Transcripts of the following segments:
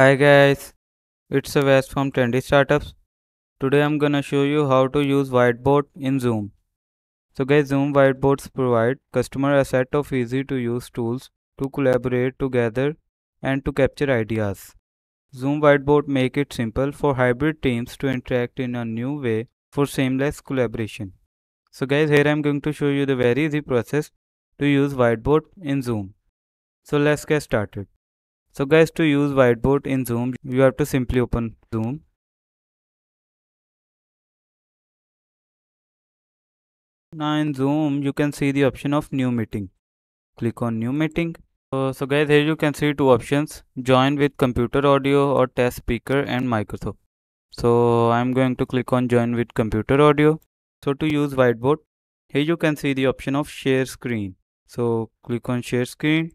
Hi guys, it's West from Trendy Startups. Today I'm gonna show you how to use whiteboard in Zoom. So guys, Zoom whiteboards provide customer a set of easy to use tools to collaborate together and to capture ideas. Zoom whiteboard make it simple for hybrid teams to interact in a new way for seamless collaboration. So guys, here I'm going to show you the very easy process to use whiteboard in Zoom. So let's get started. So guys, to use whiteboard in Zoom, you have to simply open Zoom. Now in Zoom, you can see the option of new meeting. Click on new meeting. Uh, so guys, here you can see two options, join with computer audio or test speaker and microphone. So I'm going to click on join with computer audio. So to use whiteboard, here you can see the option of share screen. So click on share screen.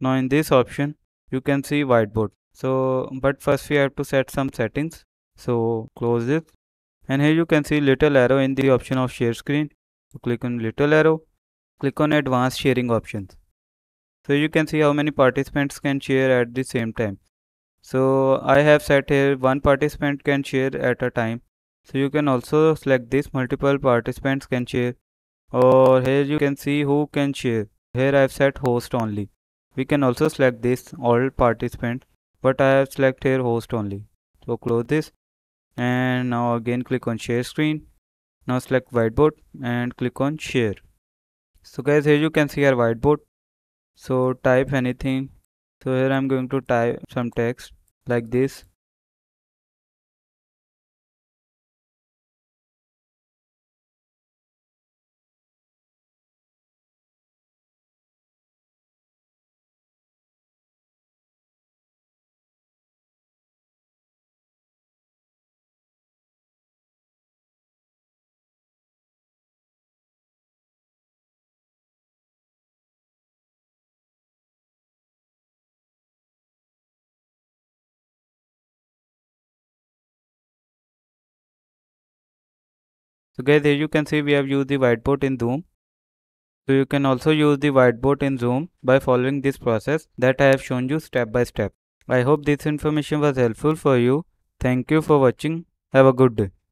Now in this option, you can see whiteboard. So but first we have to set some settings. So close it and here you can see little arrow in the option of share screen. So click on little arrow. Click on advanced sharing options. So you can see how many participants can share at the same time. So i have set here one participant can share at a time. So you can also select this. Multiple participants can share. Or here you can see who can share. Here i've set host only we can also select this all participants but I have select here host only. So close this and now again click on share screen. Now select whiteboard and click on share. So guys here you can see our whiteboard. So type anything. So here I'm going to type some text like this So guys here you can see we have used the whiteboard in Zoom. So you can also use the whiteboard in Zoom by following this process that I have shown you step by step. I hope this information was helpful for you. Thank you for watching. Have a good day.